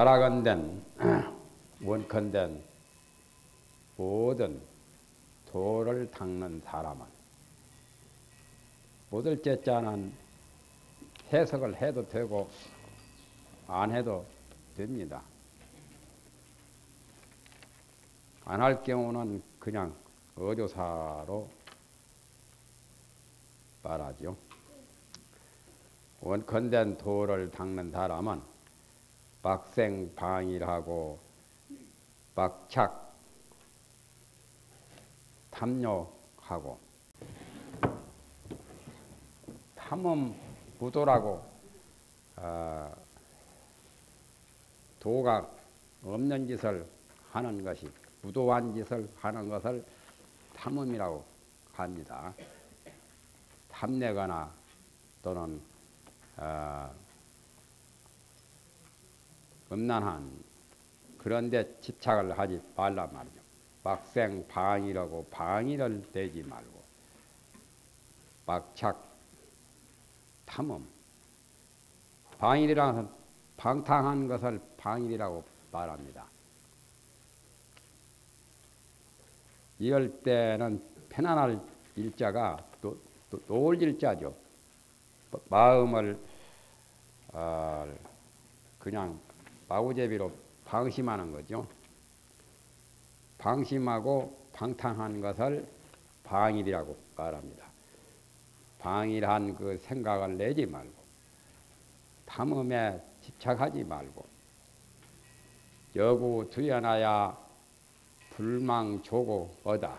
바라건된 원컨된 모든 도를 닦는 사람은 못을 째자는 해석을 해도 되고 안 해도 됩니다. 안 할 경우는 그냥 어조사로 말하죠. 원컨된 도를 닦는 사람은 박생방일하고 박착 탐욕하고 탐험 부도라고 어, 도가 없는 짓을 하는 것이 부도한 짓을 하는 것을 탐험이라고 합니다. 탐내거나 또는 어, 음란한 그런데 집착을 하지 말란 말이죠. 막생 방이라고 방위를 대지 말고 막착 탐험 방일이라는 방탕한 것을 방일이라고 말합니다. 이럴 때는 편안할 일자가 또, 또 놓을 일자죠. 마음을 어, 그냥 마구제비로 방심하는 거죠. 방심하고 방탕한 것을 방일이라고 말합니다. 방일한 그 생각을 내지 말고 탐험에 집착하지 말고 여구 두연하야 불망조고 어다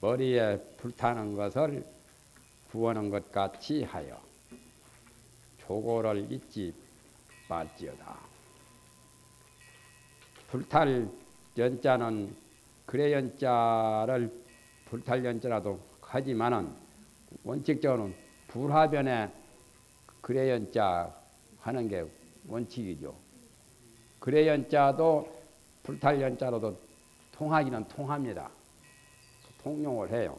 머리에 불타는 것을 구하는 것 같이 하여 조고를 잊지 말지어다. 불탈 연자는 그래 연자를 불탈 연자라도 하지만은 원칙적으로는 불화변에 그래 연자 하는 게 원칙이죠. 그래 연자도 불탈 연자로도 통하기는 통합니다. 통용을 해요.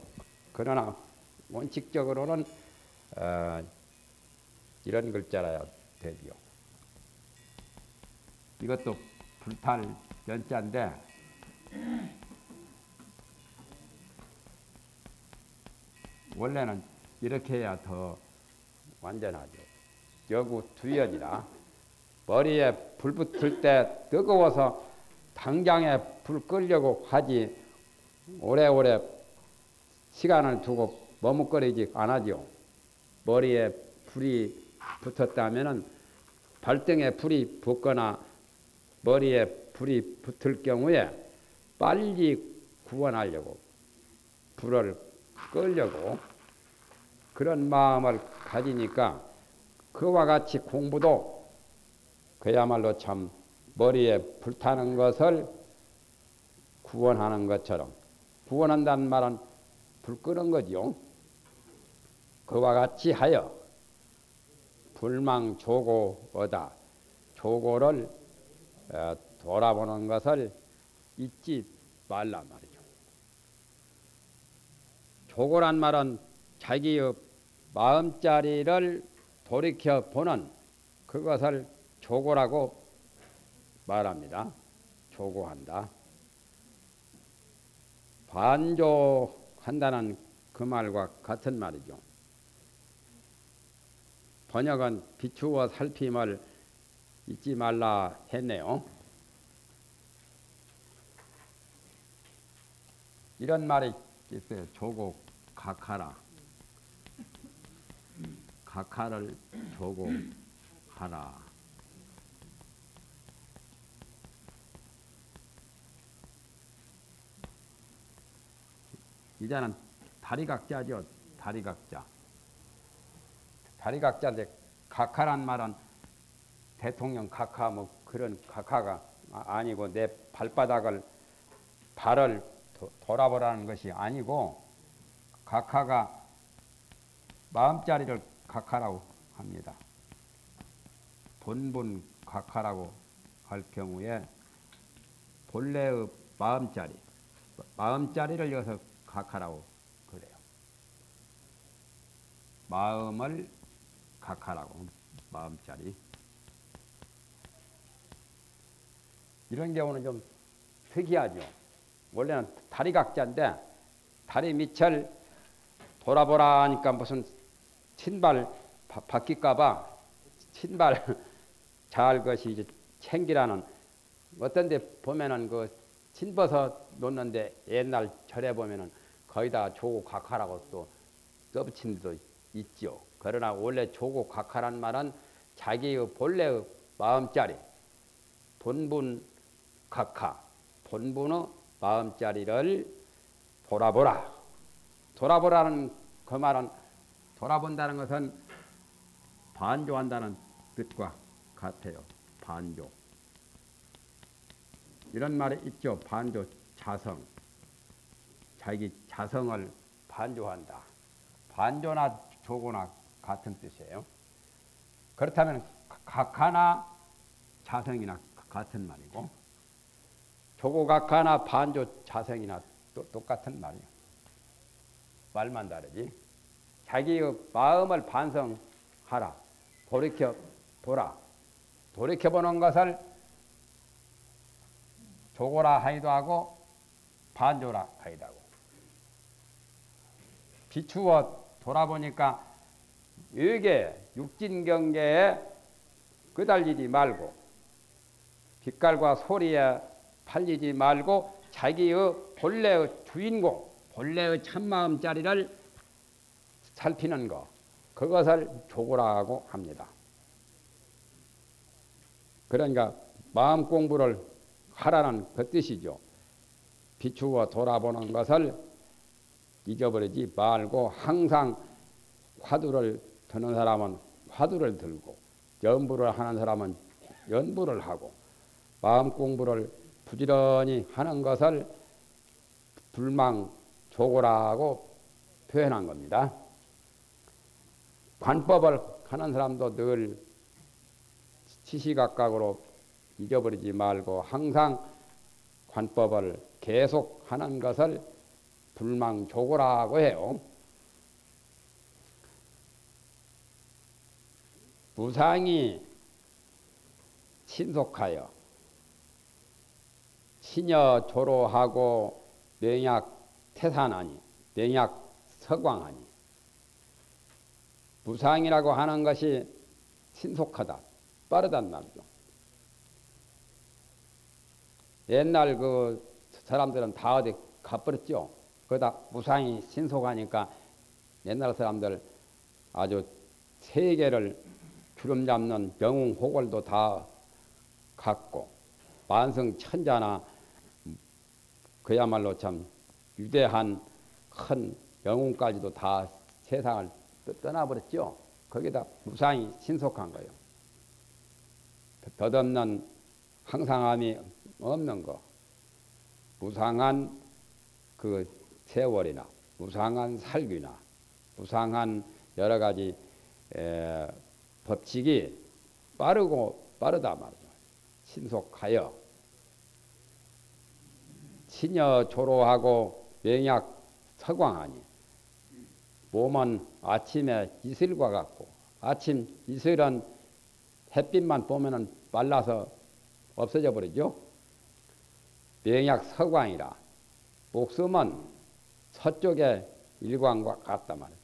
그러나 원칙적으로는 어, 이런 글자라야 되지요. 이것도 불탈 연자인데 원래는 이렇게 해야 더 완전하죠. 여구 두연이라 머리에 불 붙을 때 뜨거워서 당장에 불 끌려고 하지 오래오래 시간을 두고 머뭇거리지 않아죠. 머리에 불이 붙었다면 발등에 불이 붙거나 머리에 불이 붙을 경우에 빨리 구원하려고 불을 끌려고 그런 마음을 가지니까 그와 같이 공부도 그야말로 참 머리에 불타는 것을 구원하는 것처럼 구원한다는 말은 불 끄는 거죠. 그와 같이 하여 불망 조고 어다 조고를 어, 돌아보는 것을 잊지 말란 말이죠. 조고란 말은 자기의 마음자리를 돌이켜 보는 그것을 조고라고 말합니다. 조고한다. 반조한다는 그 말과 같은 말이죠. 번역은 비추어 살핌을 잊지 말라 했네요. 이런 말이 있어요. 조고 각하라. 각하를 조고하라. 이자는 다리각자죠. 다리각자. 다리각자인데 각하란 말은 대통령 각하 뭐 그런 각하가 아니고 내 발바닥을 발을 도, 돌아보라는 것이 아니고 각하가 마음자리를 각하라고 합니다. 본분 각하라고 할 경우에 본래의 마음자리, 마음자리를 여기서 각하라고 그래요. 마음을 각하라고 마음자리. 이런 경우는 좀 특이하죠. 원래는 다리 각자인데 다리 밑을 돌아보라 하니까 무슨 신발 바뀔까봐 신발 잘 것이 이제 챙기라는 어떤 데 보면은 그 신버섯 놓는데 옛날 절에 보면은 거의 다 조고 각하라고 또 써붙인 데도 있죠. 그러나 원래 조고 각하란 말은 자기의 본래의 마음자리, 본분 각하, 본분의 마음자리를 돌아보라. 돌아보라는 그 말은 돌아본다는 것은 반조한다는 뜻과 같아요. 반조. 이런 말이 있죠. 반조 자성. 자기 자성을 반조한다. 반조나 조고나 같은 뜻이에요. 그렇다면 각하나 자성이나 같은 말이고 조고 각하나 반조 자성이나 또 똑같은 말이에요. 말만 다르지. 자기의 마음을 반성하라. 돌이켜 보라. 돌이켜 보는 것을 조고라 하기도 하고 반조라 하기도 하고 비추어 돌아보니까 이게 육진경계에 끄달리지 말고 빛깔과 소리에 팔리지 말고 자기의 본래의 주인공, 본래의 참마음 자리를 살피는 것, 그것을 조고라고 합니다. 그러니까 마음 공부를 하라는 그 뜻이죠. 비추어 돌아보는 것을 잊어버리지 말고 항상 화두를 드는 사람은 화두를 들고 연부를 하는 사람은 연부를 하고 마음 공부를 부지런히 하는 것을 불망 조고라고 표현한 겁니다. 관법을 하는 사람도 늘 시시각각으로 잊어버리지 말고 항상 관법을 계속 하는 것을 불망조고라고 해요. 무상이 신속하여 신여 조로하고 명약 태산하니 명약 서광하니 무상이라고 하는 것이 신속하다 빠르단 말이죠. 옛날 그 사람들은 다 어디 가버렸죠. 그러다 무상이 신속하니까 옛날 사람들 아주 세계를 주름 잡는 영웅 호걸도 다 갖고 만성 천자나 그야말로 참 위대한 큰 영웅까지도 다 세상을 떠나버렸죠. 거기다 무상이 신속한 거예요. 덧없는 항상함이 없는 거. 무상한 그 세월이나 무상한 살기나 무상한 여러 가지 에, 법칙이 빠르고 빠르다 말이죠. 신속하여 신여 조로하고 명약 서광하니 몸은 아침에 이슬과 같고 아침 이슬은 햇빛만 보면은 말라서 없어져 버리죠. 명약 서광이라 목숨은 서쪽의 일광과 같다 말이에요.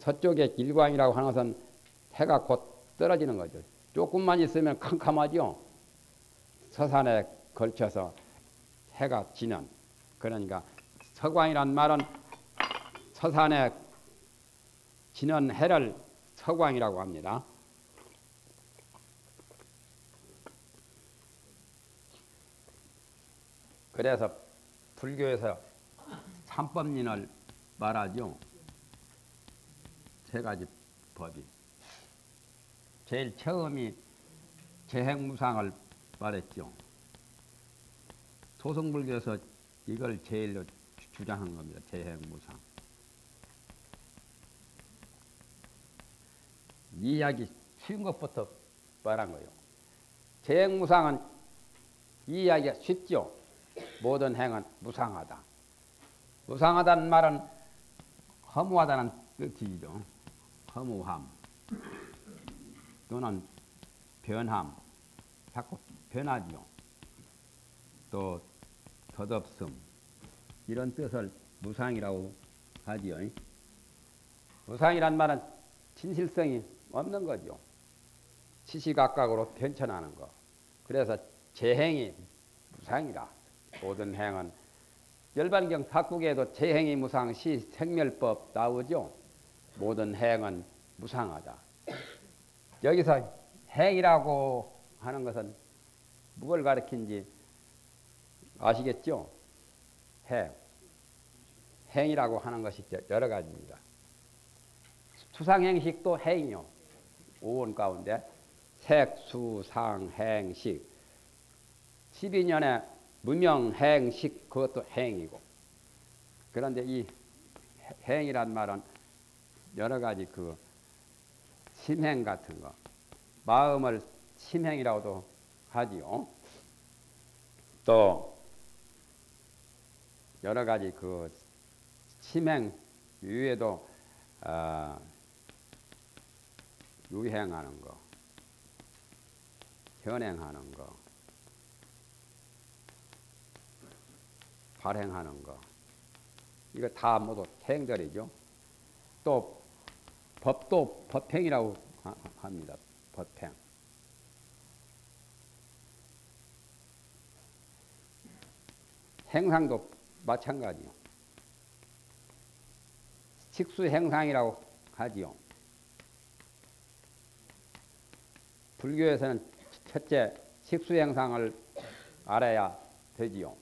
서쪽의 일광이라고 하는 것은 해가 곧 떨어지는 거죠. 조금만 있으면 캄캄하죠. 서산에 걸쳐서 해가 지는 그러니까 서광이란 말은 서산에 지는 해를 서광이라고 합니다. 그래서 불교에서 삼법린을 말하죠. 세 가지 법이. 제일 처음이 재행무상을 말했죠. 소승불교에서 이걸 제일로 주장한 겁니다. 재행무상. 이야기 쉬운 것부터 말한 거예요. 재행무상은 이야기가 쉽죠. 모든 행은 무상하다. 무상하다는 말은 허무하다는 뜻이죠. 허무함 또는 변함, 자꾸 변하죠. 또 덧없음 이런 뜻을 무상이라고 하지요. 무상이란 말은 진실성이 없는 거죠. 시시각각으로 변천하는 거. 그래서 재행이 무상이라. 모든 행은 열반경 탁국에도 재행이 무상 시 생멸법 나오죠. 모든 행은 무상하다. 여기서 행이라고 하는 것은 무엇을 가리킨지 아시겠죠? 행. 행이라고 하는 것이 여러 가지입니다. 수상행식도 행이요. 오원 가운데 색수상행식 12년에 무명행식 그것도 행이고 그런데 이 행이란 말은 여러 가지 그 심행 같은 거 마음을 심행이라고도 하지요. 또 여러 가지 그 심행 위에도 어, 유행하는 거, 현행하는 거, 발행하는 거, 이거 다 모두 행들이죠. 또 법도 법행이라고 합니다. 법행. 행상도 마찬가지요. 식수 행상이라고 하지요. 불교에서는 첫째 식수행상을 알아야 되지요.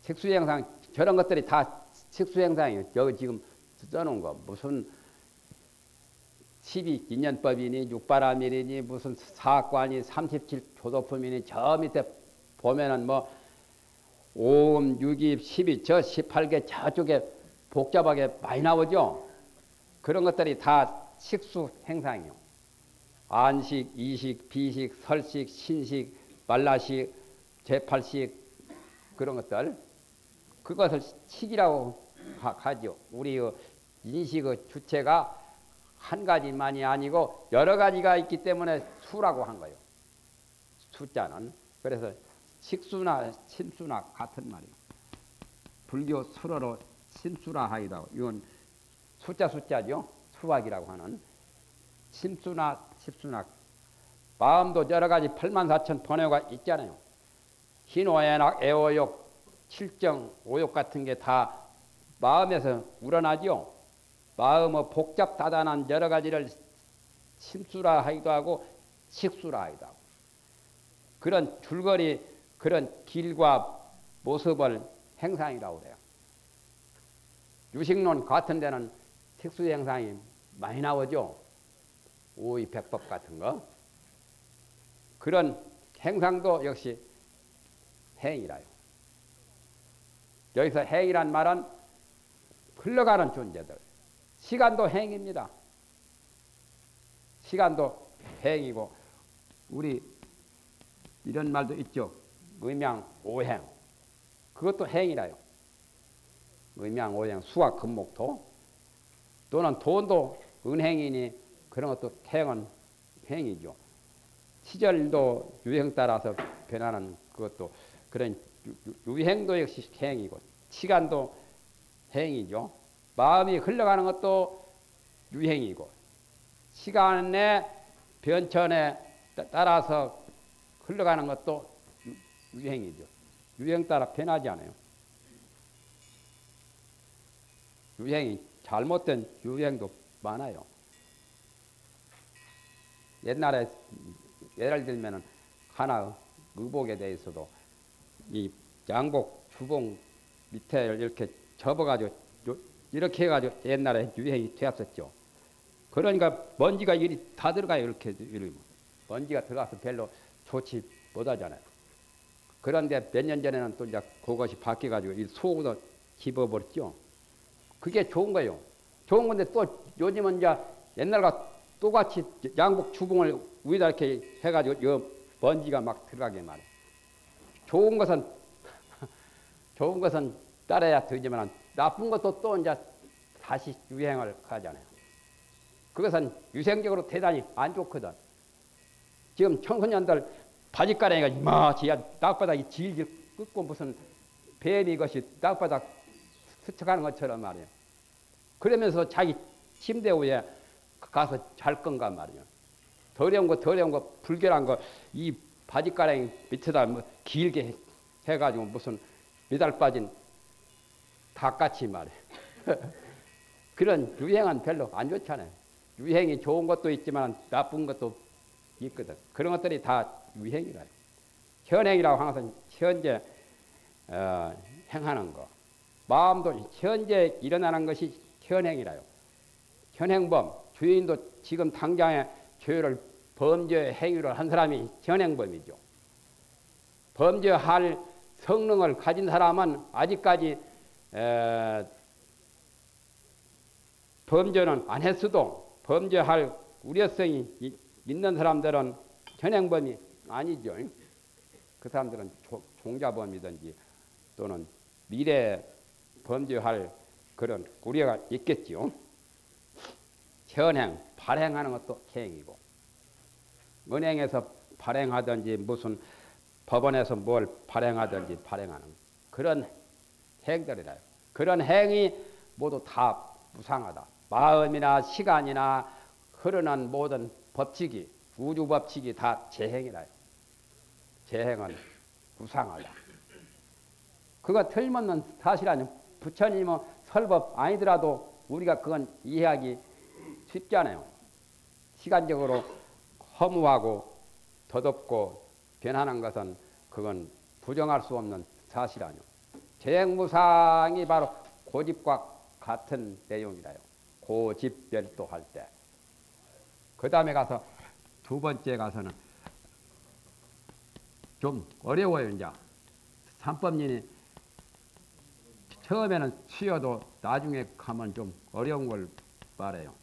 식수행상 저런 것들이 다 식수행상이에요. 여기 지금 써놓은 거 무슨 12기년법이니 육바라밀이니 무슨 사관이 37 교도품이니 저 밑에 보면은 뭐 5음, 6입, 12, 저 18개 저쪽에 복잡하게 많이 나오죠. 그런 것들이 다 식수 행상이요. 안식, 이식, 비식, 설식, 신식, 말라식, 제팔식 그런 것들 그것을 식이라고 하죠. 우리 인식의 주체가 한 가지만이 아니고 여러 가지가 있기 때문에 수라고 한 거예요. 숫자는 그래서 식수나 신수나 같은 말이에요. 불교 수어로 신수라 하이다. 이건 숫자 숫자죠. 수학이라고 하는 심수나 십수나 마음도 여러 가지 8만 4천 번호가 있잖아요. 희노애락, 애호욕, 칠정, 오욕 같은 게 다 마음에서 우러나죠. 마음의 복잡 다단한 여러 가지를 심수라 하기도 하고 식수라 하기도 하고 그런 줄거리 그런 길과 모습을 행상이라고 그래요. 유식론 같은 데는 특수 행상이 많이 나오죠. 오이 백법 같은 거. 그런 행상도 역시 행이라요. 여기서 행이란 말은 흘러가는 존재들. 시간도 행입니다. 시간도 행이고 우리 이런 말도 있죠. 의명 오행. 그것도 행이라요. 의명 오행 수학 금목토 또는 돈도 은행이니 그런 것도 행은 행이죠. 시절도 유행 따라서 변하는 그것도 그런 유행도 역시 행이고 시간도 행이죠. 마음이 흘러가는 것도 유행이고 시간의 변천에 따라서 흘러가는 것도 유행이죠. 유행 따라 변하지 않아요. 유행이 잘못된 유행도 많아요. 옛날에 예를 들면은 하나 의복에 대해서도 이 양복 주봉 밑에 이렇게 접어가지고 이렇게 해가지고 옛날에 유행이 되었었죠. 그러니까 먼지가 이리 다 들어가요 이렇게 이러면 먼지가 들어가서 별로 좋지 못하잖아요. 그런데 몇 년 전에는 또 이제 그것이 바뀌어가지고 이 속으로 집어버렸죠. 그게 좋은 거예요. 좋은 건데 또 요즘은 이제 옛날과 똑같이 양복 주봉을 위에다 이렇게 해가지고 요 먼지가 막 들어가게 말이에요. 좋은 것은 좋은 것은 따라야 되지만 나쁜 것도 또 이제 다시 유행을 하잖아요. 그것은 유생적으로 대단히 안 좋거든. 지금 청소년들 바지가랑이가 이마지야 땅바닥이 질질 끄고 무슨 뱀이 것이 땅바닥 스쳐가는 것처럼 말이에요. 그러면서 자기 침대 위에 가서 잘 건가 말이에요. 더러운 거, 더러운 거, 불결한 거, 이 바지가랑이 밑에다 뭐 길게 해가지고 무슨 미달 빠진 닭같이 말이에요. 그런 유행은 별로 안 좋잖아요. 유행이 좋은 것도 있지만 나쁜 것도 있거든. 그런 것들이 다 유행이라요. 현행이라고 항상 현재 어, 행하는 거. 마음도 현재 일어나는 것이 현행이라요. 현행범, 주인도 지금 당장에 죄를 범죄 행위를 한 사람이 현행범이죠. 범죄할 성능을 가진 사람은 아직까지 에, 범죄는 안 했어도 범죄할 우려성이 있는 사람들은 현행범이 아니죠. 그 사람들은 종자범이든지 또는 미래 범죄할 그런 우려가 있겠지요. 현행, 발행하는 것도 행위고 은행에서 발행하든지 무슨 법원에서 뭘 발행하든지 발행하는 그런 행들이라요. 그런 행위 모두 다 무상하다. 마음이나 시간이나 흐르는 모든 법칙이 우주 법칙이 다 재행이라요. 재행은 무상하다. 그거 틀림없는 사실 아니요. 부처님은 설법 아니더라도 우리가 그건 이해하기 쉽지 않아요. 시간적으로 허무하고 더덥고 변하는 것은 그건 부정할 수 없는 사실 아니요. 재행무상이 바로 고집과 같은 내용이라요. 고집별도 할 때. 그 다음에 가서 두 번째 가서는 좀 어려워요, 이제. 삼법인이 처음에는 쉬어도 나중에 가면 좀 어려운 걸 말해요.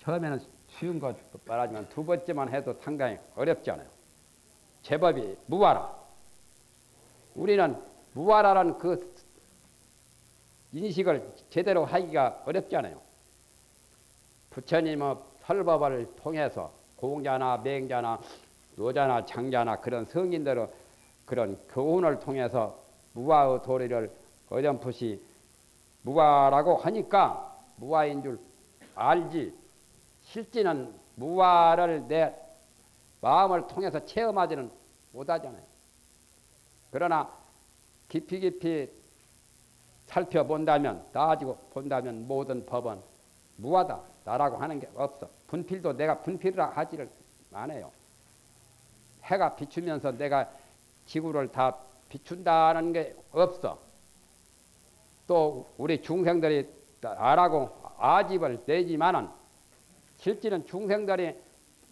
처음에는 쉬운 것 말하지만 두 번째만 해도 상당히 어렵잖아요. 제법이 무화라. 우리는 무화라라는 그 인식을 제대로 하기가 어렵잖아요. 부처님의 설법을 통해서 공자나 맹자나 노자나 장자나 그런 성인들의 그런 교훈을 통해서 무화의 도리를 어렴풋이 무화라고 하니까 무화인 줄 알지 실제는 무화를 내 마음을 통해서 체험하지는 못하잖아요. 그러나 깊이 깊이 살펴본다면 따지고 본다면 모든 법은 무하다 나라고 하는 게 없어. 분필도 내가 분필이라 하지를 않아요. 해가 비추면서 내가 지구를 다 비춘다는 게 없어. 또 우리 중생들이 나라고 아집을 내지만은 실제는 중생들이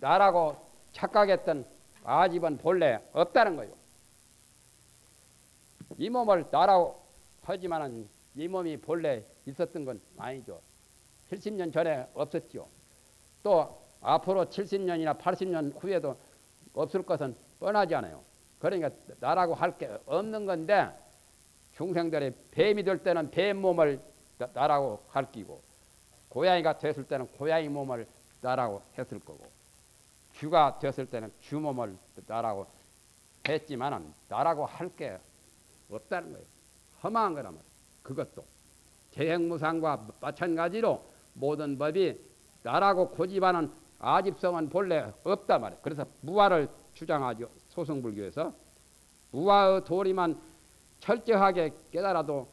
나라고 착각했던 아집은 본래 없다는 거예요. 이 몸을 나라고 하지만은 이 몸이 본래 있었던 건 아니죠. 70년 전에 없었죠. 또 앞으로 70년이나 80년 후에도 없을 것은 뻔하지 않아요. 그러니까 나라고 할 게 없는 건데 중생들이 뱀이 될 때는 뱀 몸을 나라고 가르치고 고양이가 됐을 때는 고양이 몸을 나라고 했을 거고 쥐가 됐을 때는 쥐 몸을 나라고 했지만은 나라고 할 게 없다는 거예요. 험한 거라면 그것도 재행무상과 마찬가지로 모든 법이 나라고 고집하는 아집성은 본래 없단 말이에요. 그래서 무화를 주장하죠. 소승불교에서 무화의 도리만 철저하게 깨달아도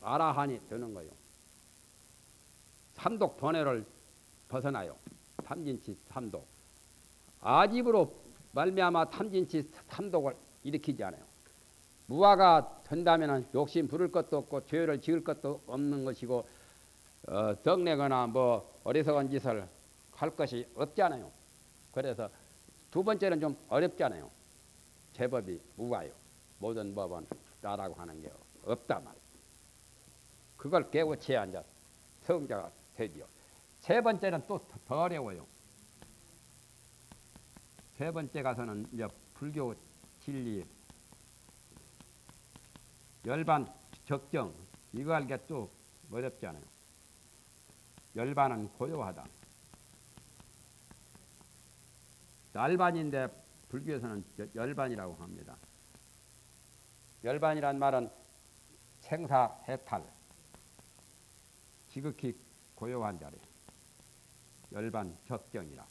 아라한이 되는 거예요. 삼독 번뇌를 벗어나요. 탐진치 삼독. 아집으로 말미암아 탐진치 삼독을 일으키지 않아요. 무화가 된다면 욕심 부를 것도 없고 죄를 지을 것도 없는 것이고 어, 덕내거나 뭐 어리석은 짓을 할 것이 없잖아요. 그래서 두 번째는 좀 어렵잖아요. 제법이 무가요. 모든 법은 나라고 하는 게 없다 말. 그걸 깨우쳐야 앉아 성자가 되지요. 세 번째는 또 더 어려워요. 세 번째 가서는 이제 불교 진리 열반 적정 이거 알기 또 어렵지 않아요. 열반은 고요하다. 날반인데 불교에서는 열반이라고 합니다. 열반이란 말은 생사 해탈, 지극히 고요한 자리, 열반 적정이라.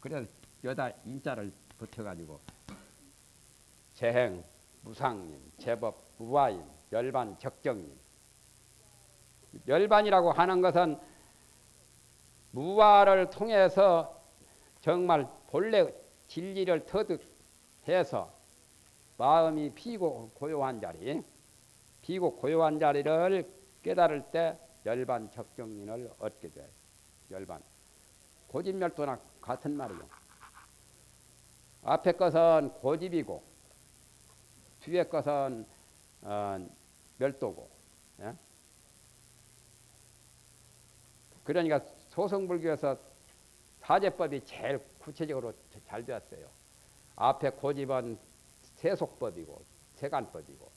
그래서 여다 인자를 붙여가지고 재행, 무상님, 제법, 무화임, 열반, 적정님. 열반이라고 하는 것은 무화를 통해서 정말 본래 진리를 터득해서 마음이 피고 고요한 자리, 피고 고요한 자리를 깨달을 때 열반 적정인을 얻게 돼. 열반. 고집멸도나 같은 말이요. 앞에 것은 고집이고 뒤에 것은 어, 멸도고. 예? 그러니까 소성불교에서 사제법이 제일 구체적으로 잘 되었어요. 앞에 고집은 세속법이고 세간법이고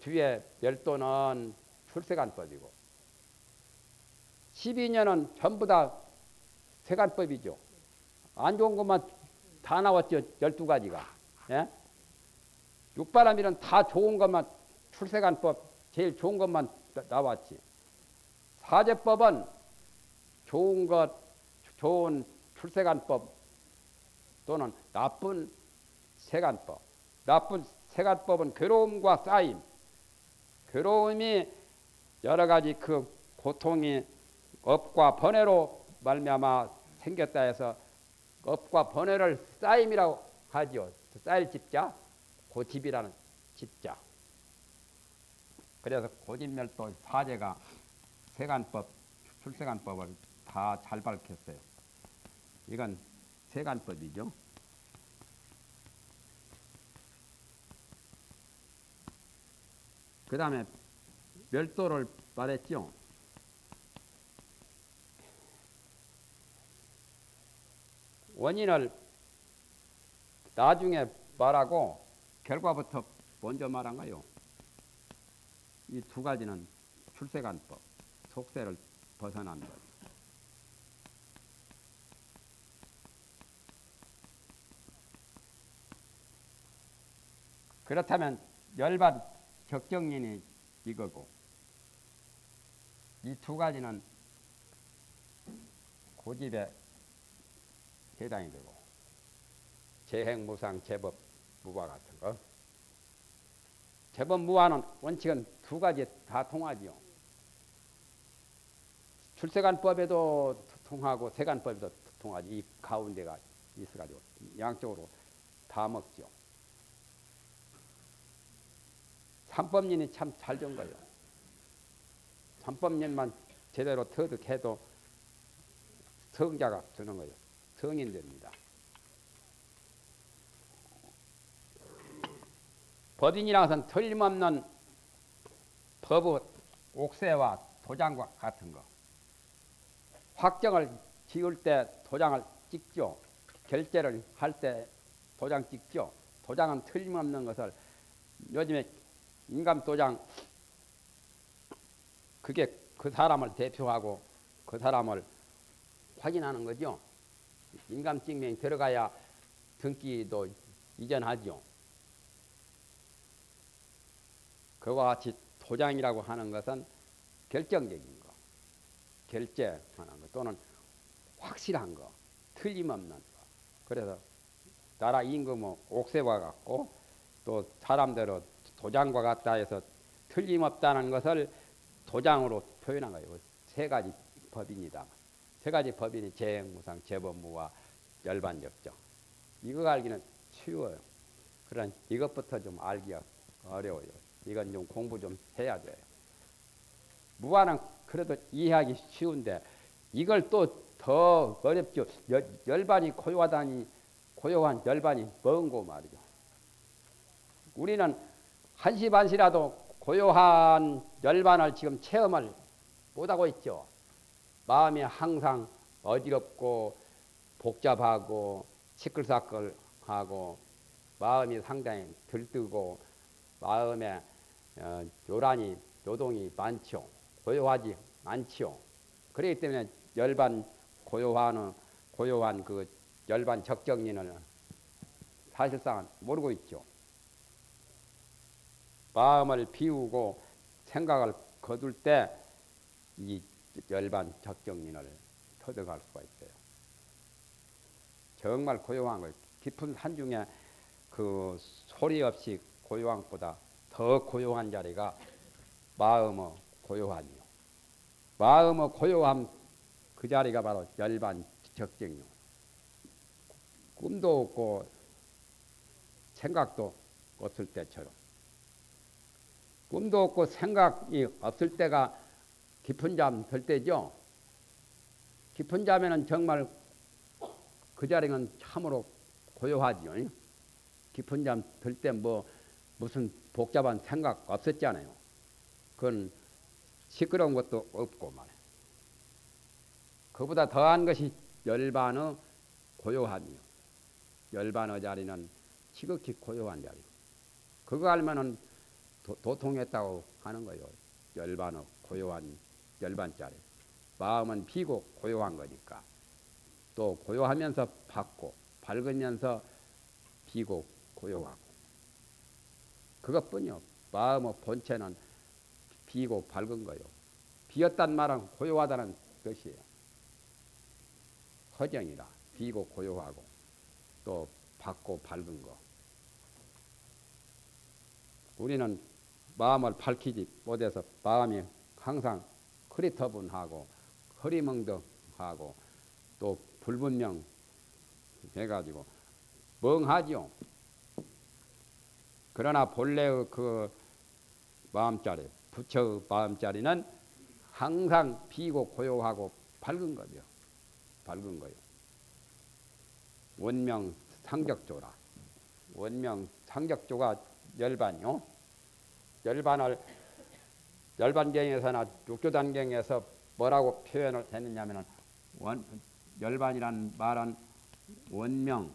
뒤에 멸도는 출세간법이고 12년은 전부 다 세간법이죠. 안 좋은 것만 다 나왔죠. 12가지가. 예? 육바람이는 다 좋은 것만 출세간법 제일 좋은 것만 나왔지. 사제법은 좋은 것, 좋은 출세간법 또는 나쁜 세간법. 나쁜 세간법은 괴로움과 쌓임. 괴로움이 여러 가지 그 고통이 업과 번뇌로 말미암아 생겼다 해서 업과 번뇌를 쌓임이라고 하지요. 쌓일 집자, 고집이라는 집자. 그래서 고집멸도 사제가 세간법, 출세간법을 다 잘 밝혔어요. 이건 세간법이죠. 그 다음에 멸도를 말했죠. 원인을 나중에 말하고 결과부터 먼저 말한 거요. 이 두 가지는 출세간법, 속세를 벗어난 것. 그렇다면 열반 적정인이 이거고 이 두 가지는 고집에 해당이 되고 재행 무상 제법 무과 같은 거 제법 무화는 원칙은 두 가지 다 통하지요. 출세간법에도 통하고 세간법에도 통하지. 이 가운데가 있어가지고 양쪽으로 다 먹죠. 삼법인이 참 잘 된 거예요. 삼법인만 제대로 터득해도 성자가 되는 거예요. 성인 됩니다. 법인이라는 것은 틀림없는 법의 옥새와 도장과 같은 거. 확정을 지을 때 도장을 찍죠. 결제를 할 때 도장 찍죠. 도장은 틀림없는 것을 요즘에 인감 도장 그게 그 사람을 대표하고 그 사람을 확인하는 거죠. 인감 증명이 들어가야 등기도 이전하죠. 그와 같이 도장이라고 하는 것은 결정적인 거, 결제하는 거 또는 확실한 거, 틀림없는 거. 그래서 나라 임금은 뭐 옥새와 같고 또 사람대로 도장과 같다 해서 틀림없다는 것을 도장으로 표현한 거예요. 세 가지 법입니다. 세 가지 법인이 재무상, 재법무와 열반적정. 이거 알기는 쉬워요. 그런 이것부터 좀 알기가 어려워요. 이건 좀 공부 좀 해야 돼요. 무화는 그래도 이해하기 쉬운데 이걸 또 더 어렵죠. 열반이 고요하다니 고요한 열반이 뭔고 말이죠. 우리는 한시 반시라도 고요한 열반을 지금 체험을 못하고 있죠. 마음이 항상 어지럽고 복잡하고 시끌사끌하고 마음이 상당히 들뜨고 마음에 어, 요란이 노동이 많죠. 고요하지 않지요. 그렇기 때문에 열반 고요한 고요한 그 열반 적정인을 사실상은 모르고 있죠. 마음을 비우고 생각을 거둘 때 이 열반 적정인을 터득할 수가 있어요. 정말 고요한 걸 깊은 산 중에 그 소리 없이 고요함보다 더 고요한 자리가 마음의 고요함이요. 마음의 고요함 그 자리가 바로 열반 적정이요. 꿈도 없고 생각도 없을 때처럼 꿈도 없고 생각이 없을 때가 깊은 잠 들 때죠. 깊은 잠에는 정말 그 자리는 참으로 고요하지요. 깊은 잠 들 때 뭐 무슨 복잡한 생각 없었잖아요. 그건 시끄러운 것도 없고 말이에요. 그보다 더한 것이 열반의 고요함이요. 열반의 자리는 지극히 고요한 자리. 그거 알면은 도, 통했다고 하는 거예요. 열반의 고요한 열반짜리. 마음은 비고 고요한 거니까. 또 고요하면서 밝고 밝으면서 비고 고요하고. 그것뿐이요. 마음의 본체는 비고 밝은 거요. 비었단 말은 고요하다는 뜻이에요. 허정이라 비고 고요하고 또 밝고 밝은 거. 우리는 마음을 밝히지 못해서 마음이 항상 흐리터분하고 흐리멍덩하고 또 불분명 해가지고 멍하지요. 그러나 본래의 그 마음자리, 부처의 마음자리는 항상 비고 고요하고 밝은 거죠. 밝은 거요. 원명 상적조라. 원명 상적조가 열반요. 열반을 열반경에서나 육조단경에서 뭐라고 표현을 했느냐면은 원 열반이란 말은 원명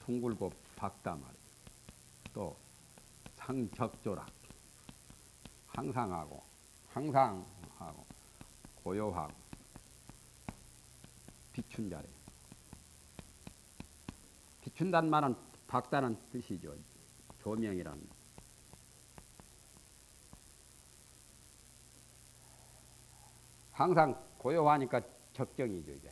둥글고 박다 말. 또 상적조라. 항상하고 항상하고 고요하고 비춘 자리. 비춘단 말은 박다는 뜻이죠. 조명이란 항상 고요하니까 적정이죠 이게.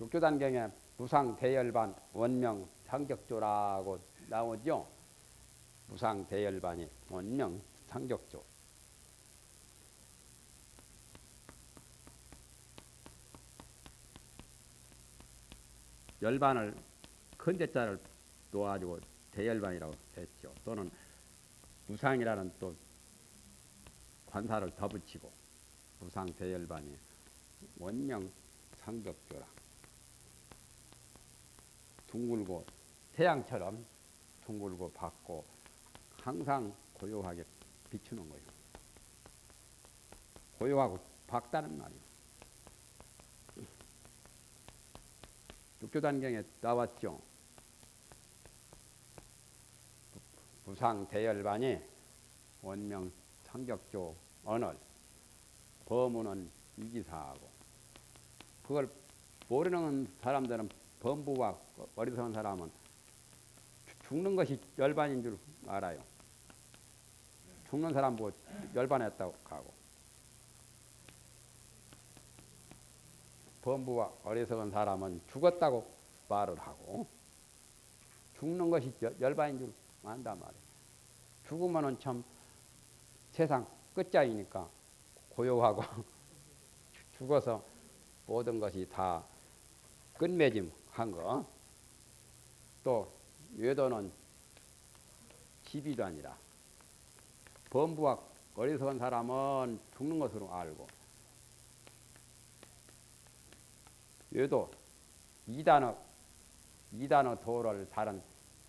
육조단경에 무상 대열반 원명 상격조라고 나오죠. 무상 대열반이 원명 상격조. 열반을 큰 대자를 놓아가지고 대열반이라고 했죠. 또는 무상이라는 또 관사를 더 붙이고 무상 대열반이 원명 상격조라 둥글고 태양처럼 둥글고 밝고 항상 고요하게 비추는 거예요. 고요하고 밝다는 말이에요. 육조단경에 나왔죠. 부상 대열반이 원명 상격조 언을 범우는 이기사하고 그걸 모르는 사람들은 범부와 어리석은 사람은 죽는 것이 열반인 줄 알아요. 죽는 사람 보고 열반했다고 하고 범부와 어리석은 사람은 죽었다고 말을 하고 죽는 것이 열반인 줄 안단 말이에요. 죽으면은 참 세상 끝자이니까 고요하고 죽어서 모든 것이 다 끝맺음한 거. 또 외도는 집이도 아니라 범부와 어리석은 사람은 죽는 것으로 알고 외도 이단어 이단어 도를 다른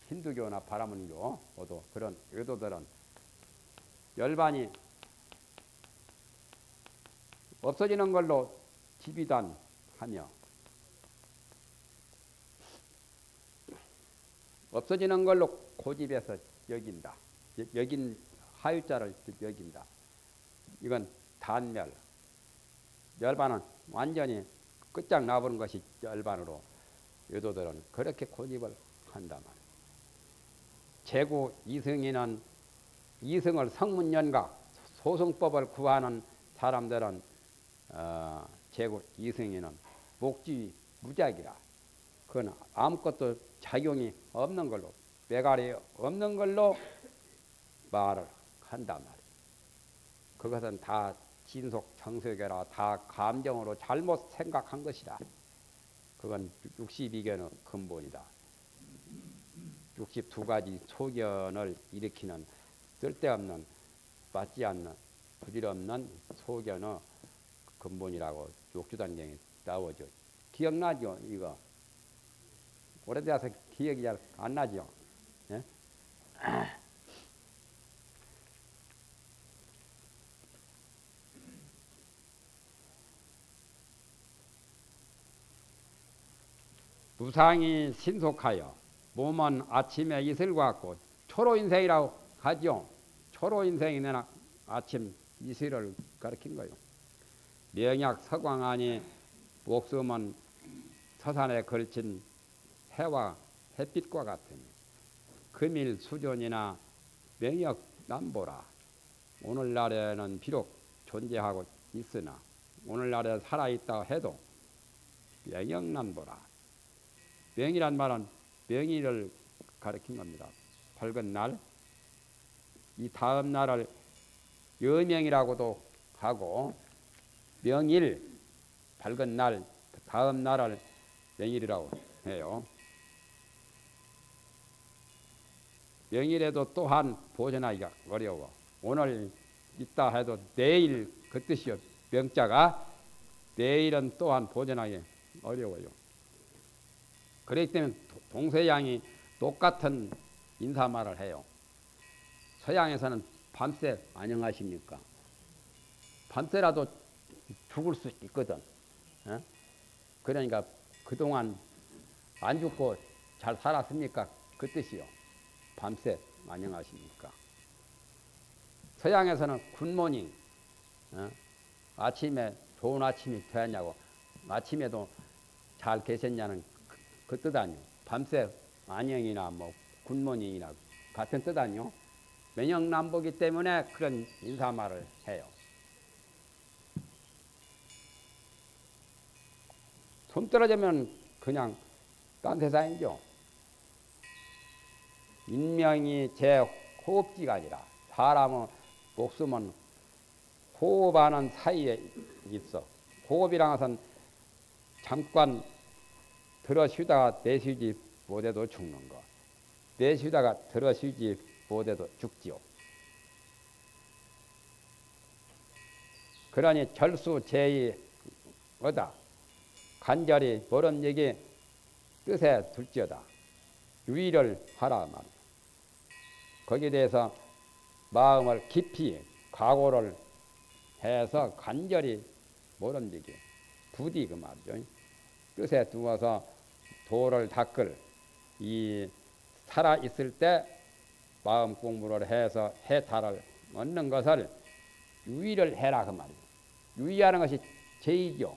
힌두교나 바라문교 모두 그런 외도들은 열반이 없어지는 걸로 지비단하며 없어지는 걸로 고집해서 여긴다. 여긴 하유자를 여긴다. 이건 단멸. 멸반은 완전히 끝장 나버린 것이 열반으로 유도들은 그렇게 고집을 한단 말이에 요. 제구 이승이는 이승을 성문연가 소승법을 구하는 사람들은 어, 제구 이승이는 목지 무작이라 그건 아무것도 작용이 없는 걸로 매갈이 없는 걸로 말을 한단 말이에요. 그것은 다 진속 정석이라 다 감정으로 잘못 생각한 것이다. 그건 62견의 근본이다. 62가지 소견을 일으키는 쓸데없는 맞지 않는 부질없는 소견의 근본이라고 욕주단경에 나오죠. 기억나죠? 이거 오래돼서 기억이 잘 안 나죠. 예? 무상이 신속하여 몸은 아침에 이슬 같고 초로 인생이라고 하죠. 초로 인생이면 아침 이슬을 가리킨 거요. 명약 서광안이 목숨은 서산에 걸친 해와 햇빛과 같으니 금일 수존이나 명역 남보라 오늘날에는 비록 존재하고 있으나 오늘날에 살아있다 해도 명역 남보라 명이란 말은 명의를 가리킨 겁니다. 밝은 날, 이 다음 날을 여명이라고도 하고 명일, 밝은 날, 다음 날을 명일이라고 해요. 명일에도 또한 보존하기가 어려워. 오늘 있다 해도 내일 그 뜻이요. 명자가 내일은 또한 보존하기 어려워요. 그렇기 때문에 동서양이 똑같은 인사말을 해요. 서양에서는 밤새 안녕하십니까? 밤새라도 죽을 수 있거든. 어? 그러니까 그동안 안 죽고 잘 살았습니까? 그 뜻이요. 밤새 안녕하십니까? 서양에서는 굿모닝, 어? 아침에 좋은 아침이 되었냐고, 아침에도 잘 계셨냐는 그, 그뜻 아니요. 밤새 안녕이나 뭐 굿모닝이나 같은 뜻 아니요. 명령남보기 때문에 그런 인사말을 해요. 손 떨어지면 그냥 딴 세상이죠. 인명이 제 호흡기가 아니라 사람의 목숨은 호흡하는 사이에 있어. 호흡이란 것은 잠깐 들어 쉬다가 내쉬지 못해도 죽는 것. 내쉬다가 들어 쉬지 못해도 죽지요. 그러니 절수 제의 어다 간절히 모른 얘기 뜻에 둘지어다 유의를 하라 말. 거기에 대해서 마음을 깊이 각오를 해서 간절히 모른 얘기 부디 그 말이죠. 뜻에 두어서 도를 닦을 이 살아 있을 때 마음 공부를 해서 해탈을 얻는 것을 유의를 해라 그 말이에요. 유의하는 것이 제이죠.